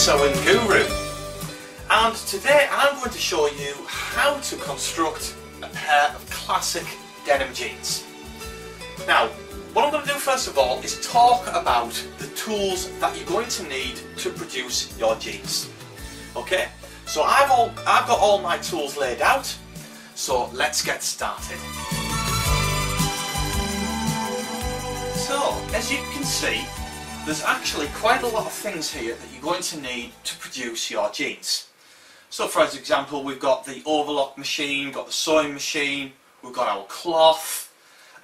Sewing Guru and today I'm going to show you how to construct a pair of classic denim jeans. Now what I'm going to do first of all is talk about the tools that you're going to need to produce your jeans. Okay, so I've, all, I've got all my tools laid out so let's get started. So as you can see there's actually quite a lot of things here that you're going to need to produce your jeans. So for example, we've got the overlock machine, got the sewing machine, we've got our cloth,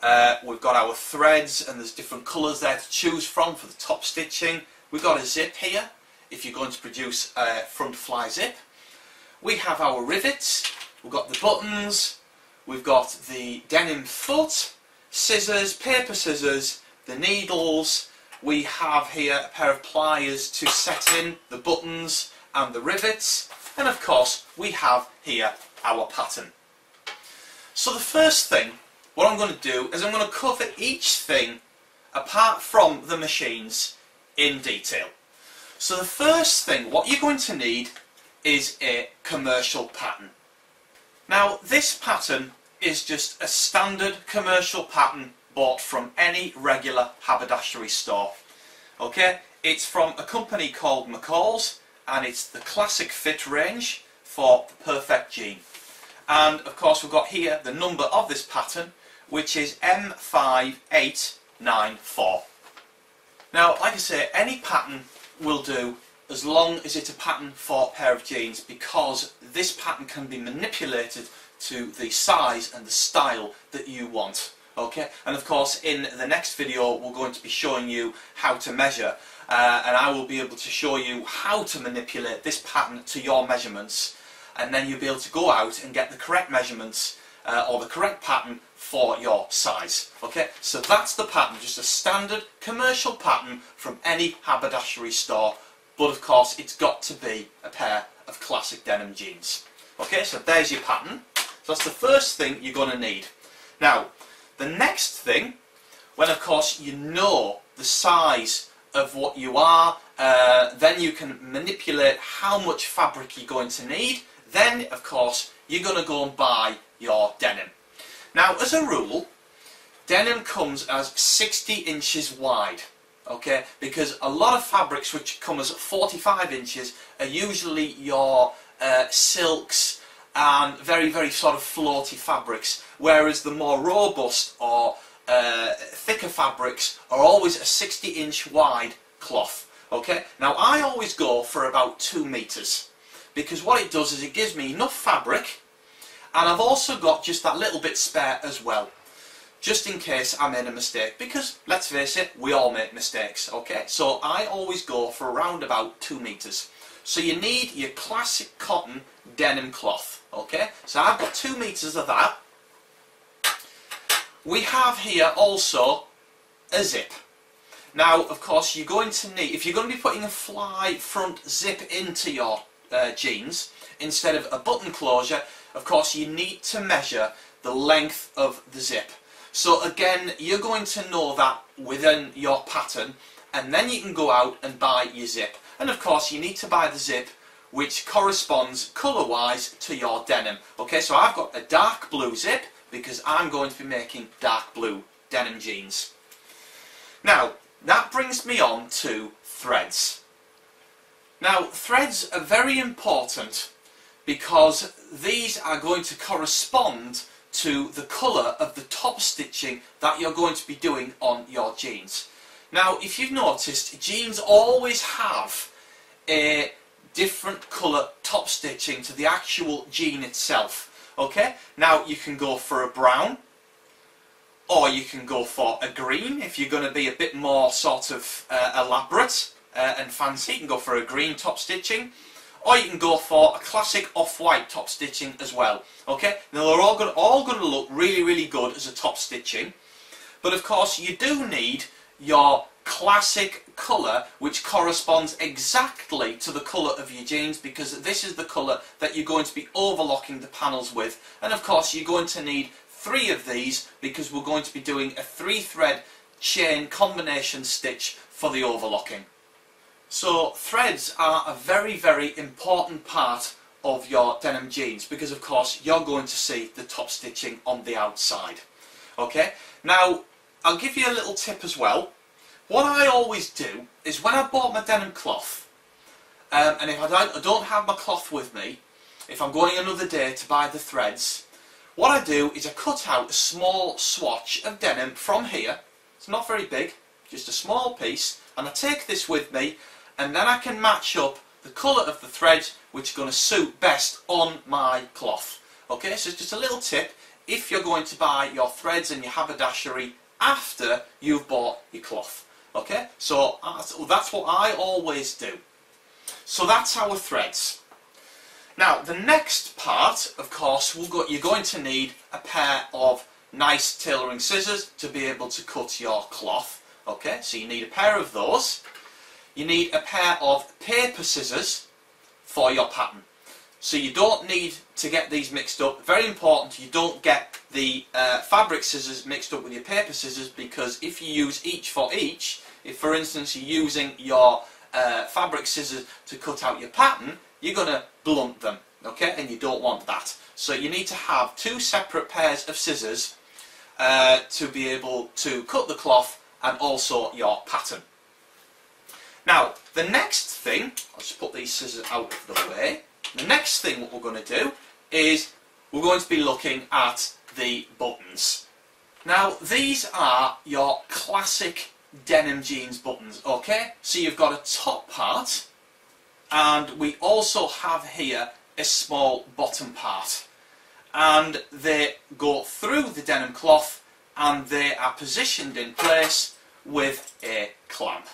uh, we've got our threads and there's different colours there to choose from for the top stitching. We've got a zip here if you're going to produce a front fly zip. We have our rivets, we've got the buttons, we've got the denim foot, scissors, paper scissors, the needles, we have here a pair of pliers to set in the buttons and the rivets and of course we have here our pattern. So the first thing what I'm going to do is I'm going to cover each thing apart from the machines in detail. So the first thing what you're going to need is a commercial pattern. Now this pattern is just a standard commercial pattern bought from any regular haberdashery store. Okay, it's from a company called McCall's and it's the classic fit range for the perfect jean. And of course we've got here the number of this pattern which is M5894. Now like I say any pattern will do as long as it's a pattern for a pair of jeans because this pattern can be manipulated to the size and the style that you want okay? And of course in the next video we're going to be showing you how to measure. Uh, and I will be able to show you how to manipulate this pattern to your measurements. And then you'll be able to go out and get the correct measurements uh, or the correct pattern for your size. Okay? So that's the pattern just a standard commercial pattern from any haberdashery store. But of course it's got to be a pair of classic denim jeans. Okay? So there's your pattern. So that's the first thing you're going to need. Now the next thing, when of course you know the size of what you are, uh, then you can manipulate how much fabric you're going to need. Then, of course, you're going to go and buy your denim. Now, as a rule, denim comes as 60 inches wide. Okay, because a lot of fabrics which come as 45 inches are usually your uh, silks, and very, very sort of floaty fabrics, whereas the more robust or uh, thicker fabrics are always a 60 inch wide cloth. Okay, now I always go for about two meters because what it does is it gives me enough fabric and I've also got just that little bit spare as well just in case I made a mistake because let's face it we all make mistakes okay so I always go for around about two meters so you need your classic cotton denim cloth. Okay, so I've got two meters of that. We have here also a zip. Now, of course, you're going to need, if you're going to be putting a fly front zip into your uh, jeans, instead of a button closure, of course, you need to measure the length of the zip. So again, you're going to know that within your pattern, and then you can go out and buy your zip. And of course you need to buy the zip which corresponds colour wise to your denim. Okay, so I've got a dark blue zip because I'm going to be making dark blue denim jeans. Now, that brings me on to threads. Now, threads are very important because these are going to correspond to the colour of the top stitching that you're going to be doing on your jeans. Now, if you've noticed, jeans always have a different colour top stitching to the actual jean itself. Okay, now you can go for a brown, or you can go for a green if you're going to be a bit more sort of uh, elaborate uh, and fancy. You can go for a green top stitching, or you can go for a classic off-white top stitching as well. Okay, now they're all going, all going to look really, really good as a top stitching, but of course you do need your classic colour which corresponds exactly to the colour of your jeans because this is the colour that you're going to be overlocking the panels with and of course you're going to need three of these because we're going to be doing a three thread chain combination stitch for the overlocking. So threads are a very, very important part of your denim jeans because of course you're going to see the top stitching on the outside. Okay, now I'll give you a little tip as well. What I always do is when I bought my denim cloth, um, and if I don't, I don't have my cloth with me, if I'm going another day to buy the threads, what I do is I cut out a small swatch of denim from here, it's not very big, just a small piece, and I take this with me, and then I can match up the colour of the thread which is going to suit best on my cloth. Okay, so it's just a little tip if you're going to buy your threads and your haberdashery after you've bought your cloth. Okay, so that's what I always do. So that's our threads. Now, the next part, of course, go, you're going to need a pair of nice tailoring scissors to be able to cut your cloth. Okay, so you need a pair of those. You need a pair of paper scissors for your pattern. So you don't need to get these mixed up. Very important, you don't get the uh, fabric scissors mixed up with your paper scissors because if you use each for each, if for instance you're using your uh, fabric scissors to cut out your pattern, you're going to blunt them, okay? And you don't want that. So you need to have two separate pairs of scissors uh, to be able to cut the cloth and also your pattern. Now, the next thing, I'll just put these scissors out of the way. The next thing what we're going to do is we're going to be looking at the buttons. Now, these are your classic denim jeans buttons, okay? So you've got a top part, and we also have here a small bottom part. And they go through the denim cloth, and they are positioned in place with a clasp.